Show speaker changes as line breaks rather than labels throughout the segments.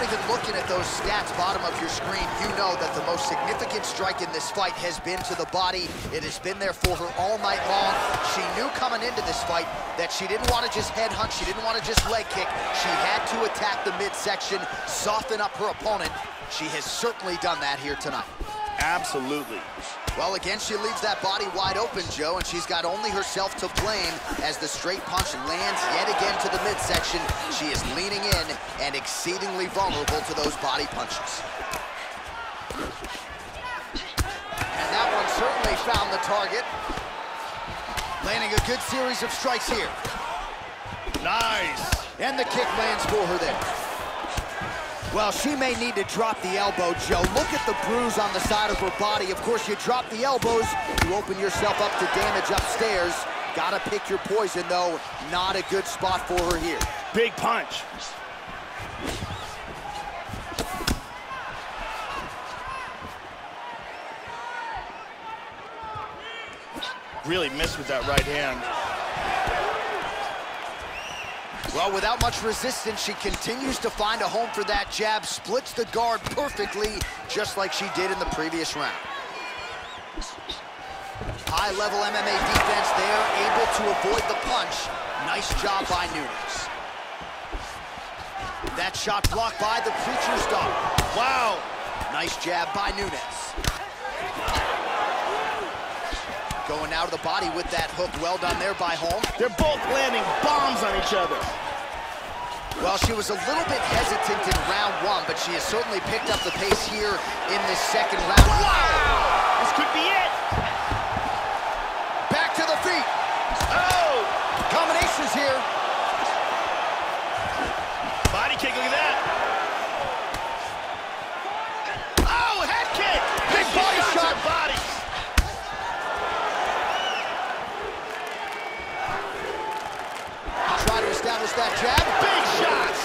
without even looking at those stats bottom of your screen, you know that the most significant strike in this fight has been to the body. It has been there for her all night long. She knew coming into this fight that she didn't want to just head hunt, she didn't want to just leg kick. She had to attack the midsection, soften up her opponent. She has certainly done that here tonight.
Absolutely.
Well, again, she leaves that body wide open, Joe, and she's got only herself to blame as the straight punch lands yet again to the midsection. She is leaning in and exceedingly vulnerable to those body punches. And that one certainly found the target. Landing a good series of strikes here.
Nice.
And the kick lands for her there. Well, she may need to drop the elbow, Joe. Look at the bruise on the side of her body. Of course, you drop the elbows, you open yourself up to damage upstairs. Gotta pick your poison, though. Not a good spot for her here.
Big punch. Really missed with that right hand.
Well, without much resistance, she continues to find a home for that jab, splits the guard perfectly, just like she did in the previous round. High-level MMA defense there, able to avoid the punch. Nice job by Nunes. That shot blocked by the Preacher's Daughter.
Wow.
Nice jab by Nunes. Going out of the body with that hook. Well done there by Holm.
They're both landing bombs on each other.
Well, she was a little bit hesitant in round one, but she has certainly picked up the pace here in this second round.
Wow! This could be it.
Back to the feet.
Oh!
Combinations here. Establish that jab.
Big shots.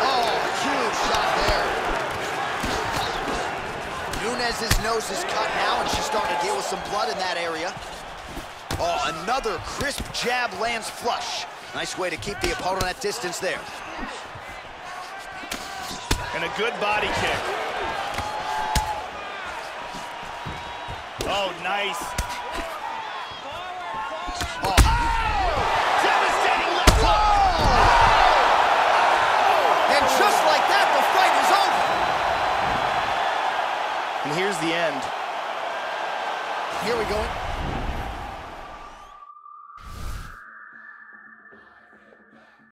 Oh, huge shot there. Nunes's nose is cut now, and she's starting to deal with some blood in that area. Oh, another crisp jab lands flush. Nice way to keep the opponent at distance there.
And a good body kick. Oh, nice. here's the end.
Here we go.